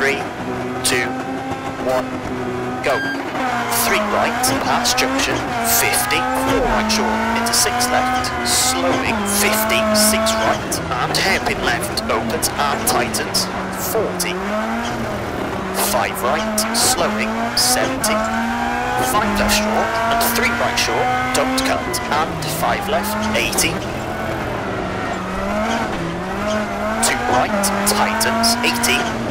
three, two, one, go. Three right, past junction, 50, four right short, into six left, slowing, 50, six right, and hairpin left, opens and tightens, 40. Five right, slowing, 70. Five left short, and three right short, don't cut, and five left, 80. Two right, tightens, 80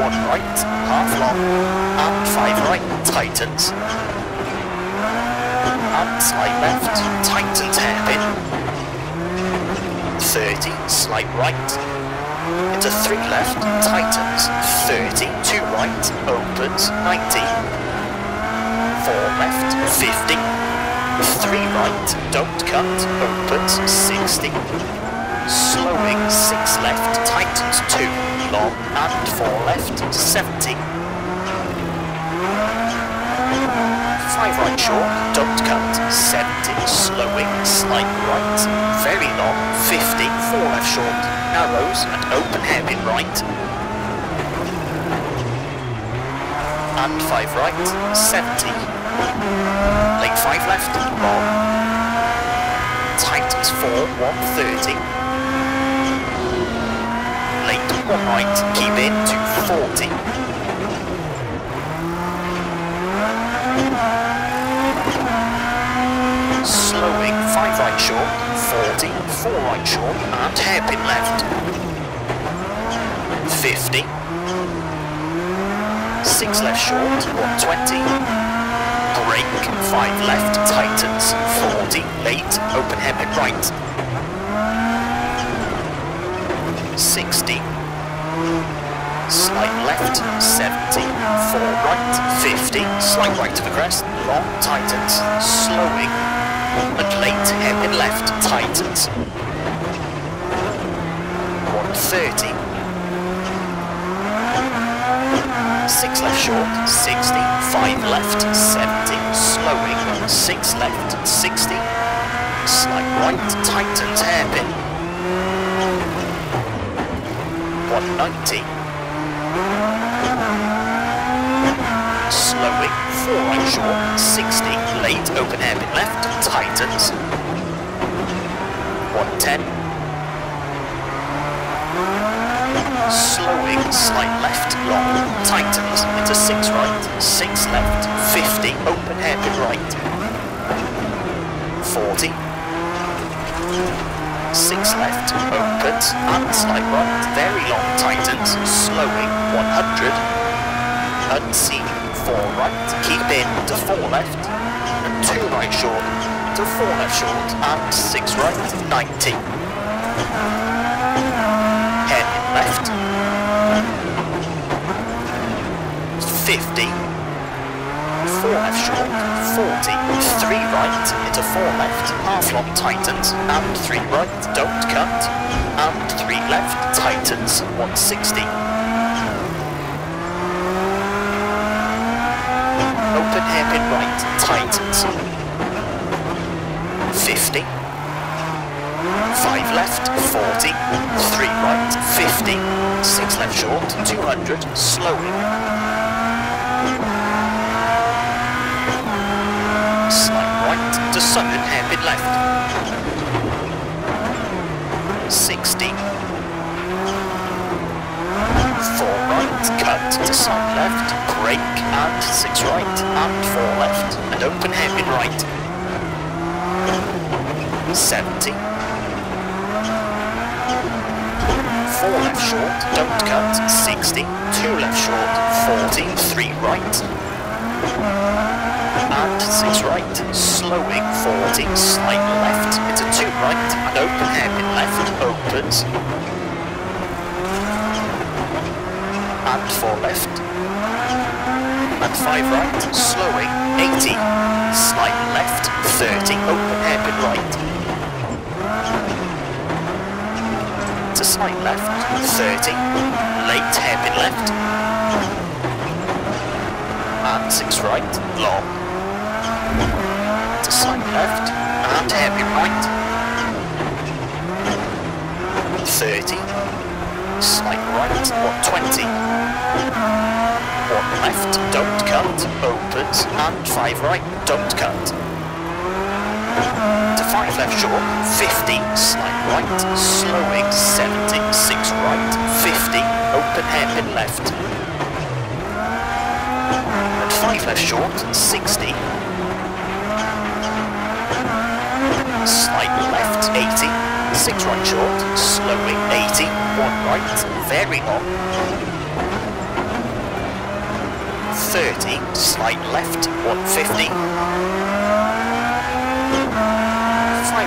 one right, half long, and five right, tightens. And slight left, tightens hairpin. 30, slight right. Into three left, tightens. 30, two right, opens, 90. Four left, 50. Three right, don't cut, opens, 60. Slowing, six left, tightens, two long and four left, 70. Five right short, don't cut, 70, slowing, slight right, very long, 50, four left short, narrows and open hairpin right. And five right, 70. Late five left, long. Tightens four, 130 late, one right, keep in to 40. Slowing, 5 right short, 40, 4 right short, and hairpin left. 50. 6 left short, 120. Brake, 5 left, tightens, 40, late, open hairpin right. 60. Slight left, 70. 4 right, 50. Slight right to the crest, long tightens. Slowing. And late hairpin left, tightens. 130. 6 left short, 60. 5 left, 70. Slowing. 6 left, 60. Slight right, tightens hairpin. 190. Slowing, 4 right short, 60, late open hairpin left, tightens. 110. Slowing, slight left, long, tightens, into 6 right, 6 left, 50, open hairpin right. 40 six left, opens, and slight right, very long tightens, slowing, 100, unseen, four right, keep in to four left, and two right short, to four left short, and six right, 90. Head left, 50, 40 with 3 right into 4 left, half long tightens, and 3 right, don't cut, and 3 left, tightens, 160. Open hairpin right, tightens, 50, 5 left, 40, 3 right, 50, 6 left short, 200, slowing, to sudden hairpin left. 60. 4 right, cut to side left, brake and 6 right and 4 left, and open hairpin right. 70. 4 left short, don't cut, 60, 2 left short, 40, 3 right, and 6 right, slowing 40, slight left, into 2 right, and open hairpin left, opens, and 4 left, and 5 right, slowing. 80, slight left, 30, open hairpin right, to slight left, 30, late hairpin left, and 6 right, long, left, and hairpin right, 30, slight right, 120. One left, don't cut, opens, and five right, don't cut. To five left short, 50, slight right, slowing, 70, six right, 50, open hairpin left. And five left short, 60, slight left, 80, 6 right short, slowing, 80, 1 right, very long, 30, slight left, 150, 5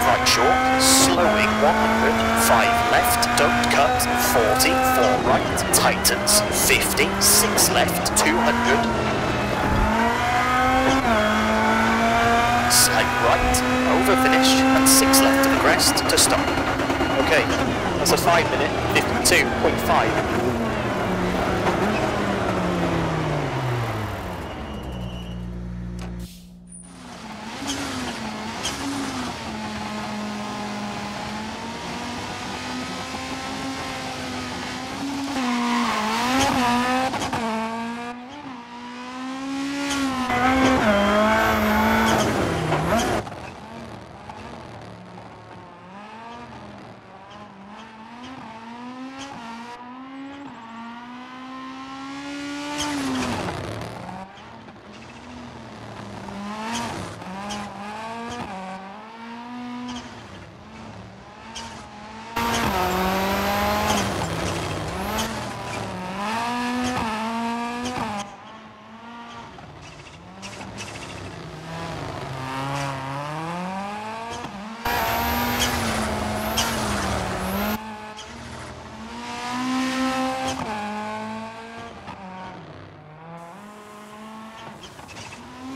right short, slowing, 100, 5 left, don't cut, 40, 4 right, tightens, 50, 6 left, 200, right, over finish, and six left to the crest to stop. Okay, that's a 5 minute 52.5. うん。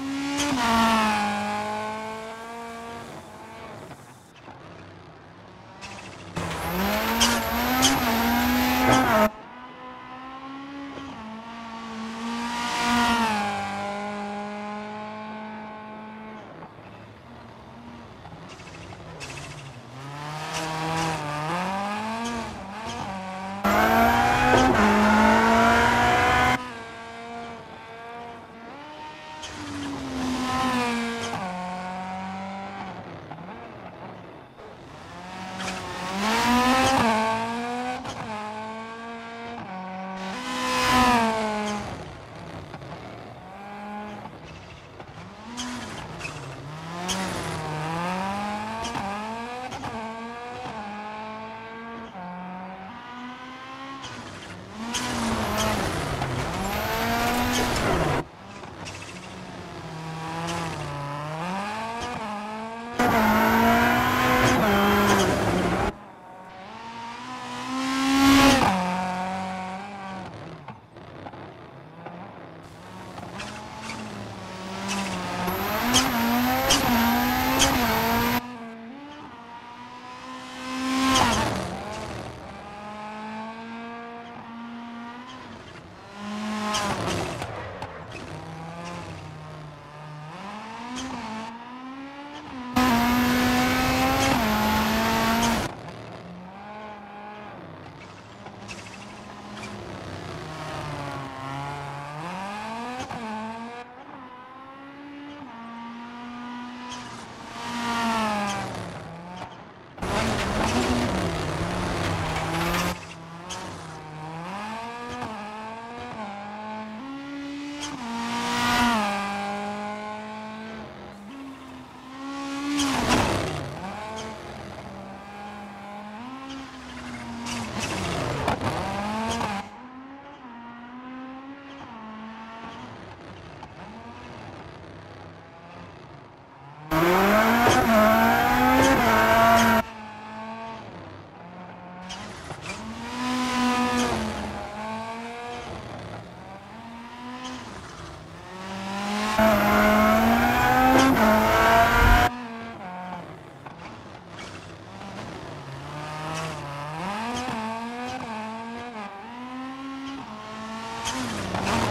Oh, my God.